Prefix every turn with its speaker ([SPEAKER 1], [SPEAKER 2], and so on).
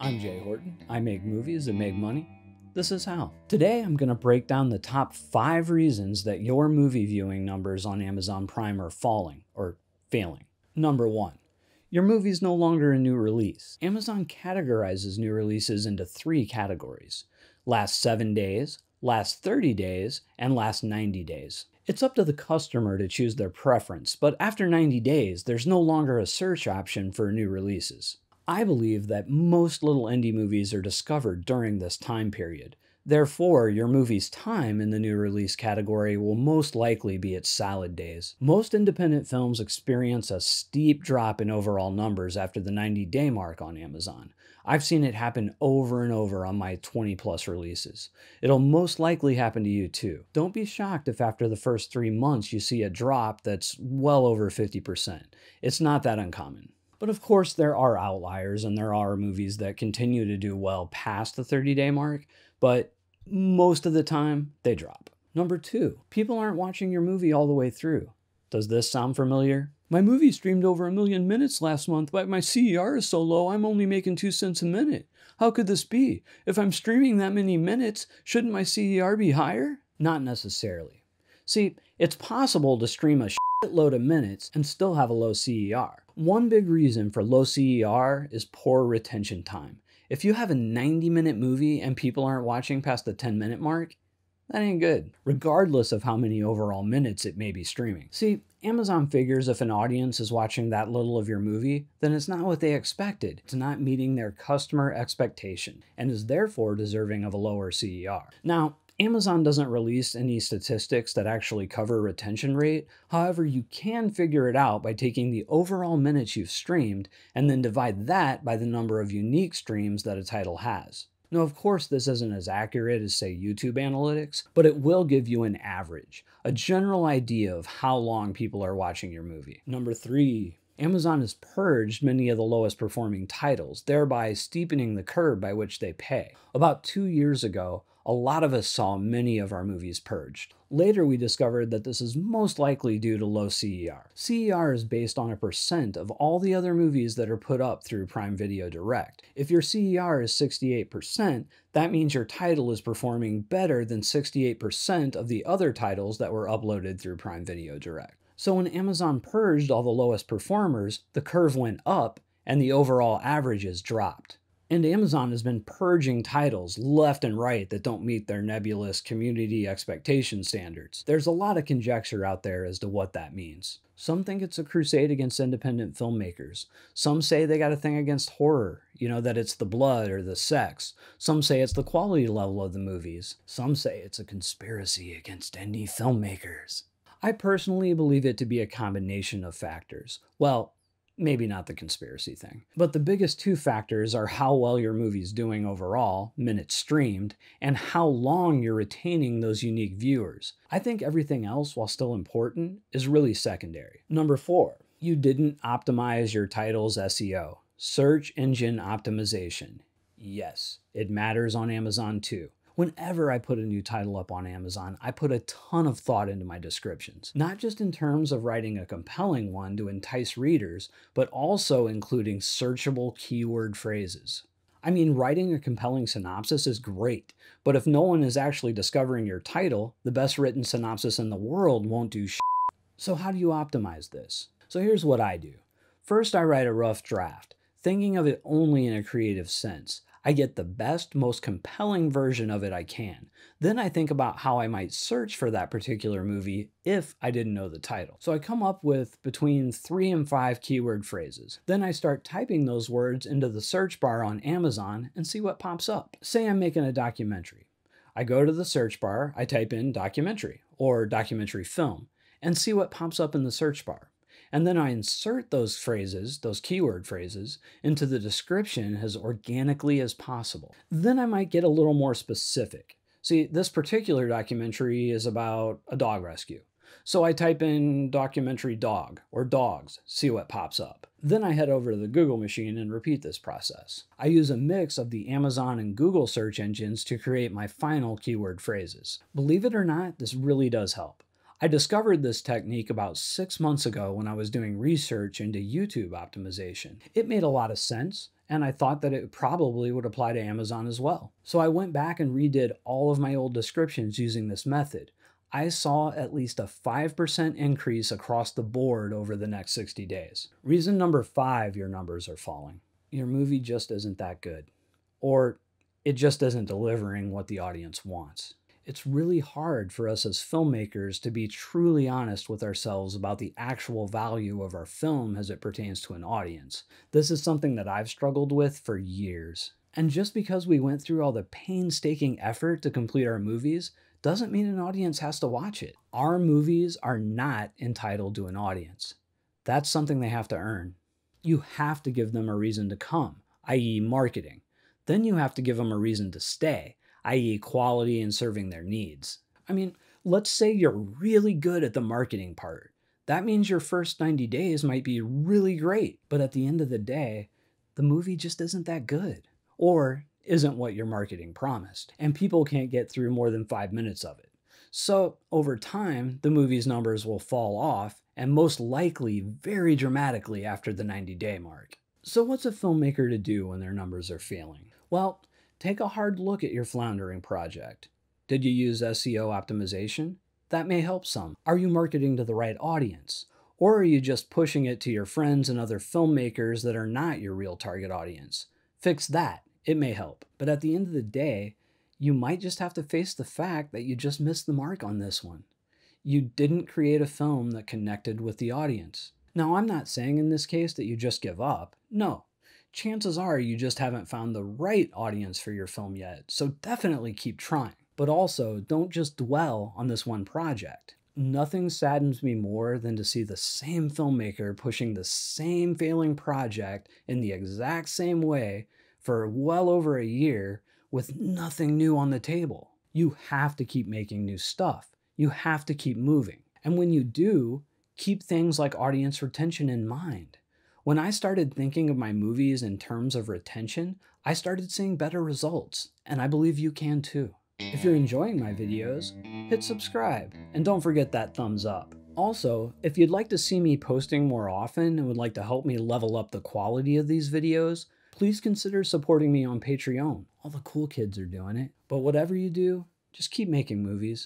[SPEAKER 1] I'm Jay Horton. I make movies that make money. This is how. Today, I'm going to break down the top five reasons that your movie viewing numbers on Amazon Prime are falling or failing. Number one, your movie's no longer a new release. Amazon categorizes new releases into three categories last seven days, last 30 days, and last 90 days. It's up to the customer to choose their preference, but after 90 days, there's no longer a search option for new releases. I believe that most little indie movies are discovered during this time period. Therefore, your movie's time in the new release category will most likely be its salad days. Most independent films experience a steep drop in overall numbers after the 90 day mark on Amazon. I've seen it happen over and over on my 20 plus releases. It'll most likely happen to you too. Don't be shocked if after the first three months you see a drop that's well over 50%. It's not that uncommon. But of course, there are outliers and there are movies that continue to do well past the 30 day mark, but most of the time they drop. Number two, people aren't watching your movie all the way through. Does this sound familiar? My movie streamed over a million minutes last month, but my CER is so low I'm only making two cents a minute. How could this be? If I'm streaming that many minutes, shouldn't my CER be higher? Not necessarily. See, it's possible to stream a shitload of minutes and still have a low CER. One big reason for low CER is poor retention time. If you have a 90 minute movie and people aren't watching past the 10 minute mark, that ain't good, regardless of how many overall minutes it may be streaming. See, Amazon figures if an audience is watching that little of your movie, then it's not what they expected. It's not meeting their customer expectation and is therefore deserving of a lower CER. Now, Amazon doesn't release any statistics that actually cover retention rate. However, you can figure it out by taking the overall minutes you've streamed and then divide that by the number of unique streams that a title has. Now, of course, this isn't as accurate as, say, YouTube analytics, but it will give you an average, a general idea of how long people are watching your movie. Number three, Amazon has purged many of the lowest performing titles, thereby steepening the curve by which they pay. About two years ago, a lot of us saw many of our movies purged. Later, we discovered that this is most likely due to low CER. CER is based on a percent of all the other movies that are put up through Prime Video Direct. If your CER is 68%, that means your title is performing better than 68% of the other titles that were uploaded through Prime Video Direct. So when Amazon purged all the lowest performers, the curve went up and the overall averages dropped. And Amazon has been purging titles left and right that don't meet their nebulous community expectation standards. There's a lot of conjecture out there as to what that means. Some think it's a crusade against independent filmmakers. Some say they got a thing against horror, you know, that it's the blood or the sex. Some say it's the quality level of the movies. Some say it's a conspiracy against indie filmmakers. I personally believe it to be a combination of factors. Well, maybe not the conspiracy thing. But the biggest two factors are how well your movie's doing overall, minutes streamed, and how long you're retaining those unique viewers. I think everything else, while still important, is really secondary. Number four, you didn't optimize your title's SEO. Search engine optimization. Yes, it matters on Amazon too. Whenever I put a new title up on Amazon, I put a ton of thought into my descriptions, not just in terms of writing a compelling one to entice readers, but also including searchable keyword phrases. I mean, writing a compelling synopsis is great, but if no one is actually discovering your title, the best written synopsis in the world won't do shit. So, how do you optimize this? So, here's what I do. First, I write a rough draft, thinking of it only in a creative sense. I get the best, most compelling version of it I can. Then I think about how I might search for that particular movie if I didn't know the title. So I come up with between three and five keyword phrases. Then I start typing those words into the search bar on Amazon and see what pops up. Say I'm making a documentary. I go to the search bar, I type in documentary or documentary film, and see what pops up in the search bar and then I insert those phrases, those keyword phrases, into the description as organically as possible. Then I might get a little more specific. See, this particular documentary is about a dog rescue. So I type in documentary dog or dogs, see what pops up. Then I head over to the Google machine and repeat this process. I use a mix of the Amazon and Google search engines to create my final keyword phrases. Believe it or not, this really does help. I discovered this technique about six months ago when I was doing research into YouTube optimization. It made a lot of sense, and I thought that it probably would apply to Amazon as well. So I went back and redid all of my old descriptions using this method. I saw at least a 5% increase across the board over the next 60 days. Reason number five your numbers are falling. Your movie just isn't that good. Or it just isn't delivering what the audience wants it's really hard for us as filmmakers to be truly honest with ourselves about the actual value of our film as it pertains to an audience. This is something that I've struggled with for years. And just because we went through all the painstaking effort to complete our movies doesn't mean an audience has to watch it. Our movies are not entitled to an audience. That's something they have to earn. You have to give them a reason to come, i.e., marketing. Then you have to give them a reason to stay, i.e., quality and serving their needs. I mean, let's say you're really good at the marketing part. That means your first 90 days might be really great, but at the end of the day, the movie just isn't that good or isn't what your marketing promised, and people can't get through more than five minutes of it. So, over time, the movie's numbers will fall off, and most likely very dramatically after the 90 day mark. So, what's a filmmaker to do when their numbers are failing? Well, Take a hard look at your floundering project. Did you use SEO optimization? That may help some. Are you marketing to the right audience? Or are you just pushing it to your friends and other filmmakers that are not your real target audience? Fix that. It may help. But at the end of the day, you might just have to face the fact that you just missed the mark on this one. You didn't create a film that connected with the audience. Now, I'm not saying in this case that you just give up. No, chances are you just haven't found the right audience for your film yet, so definitely keep trying. But also, don't just dwell on this one project. Nothing saddens me more than to see the same filmmaker pushing the same failing project in the exact same way for well over a year with nothing new on the table. You have to keep making new stuff. You have to keep moving. And when you do, keep things like audience retention in mind. When I started thinking of my movies in terms of retention, I started seeing better results, and I believe you can too. If you're enjoying my videos, hit subscribe, and don't forget that thumbs up. Also, if you'd like to see me posting more often and would like to help me level up the quality of these videos, please consider supporting me on Patreon. All the cool kids are doing it. But whatever you do, just keep making movies.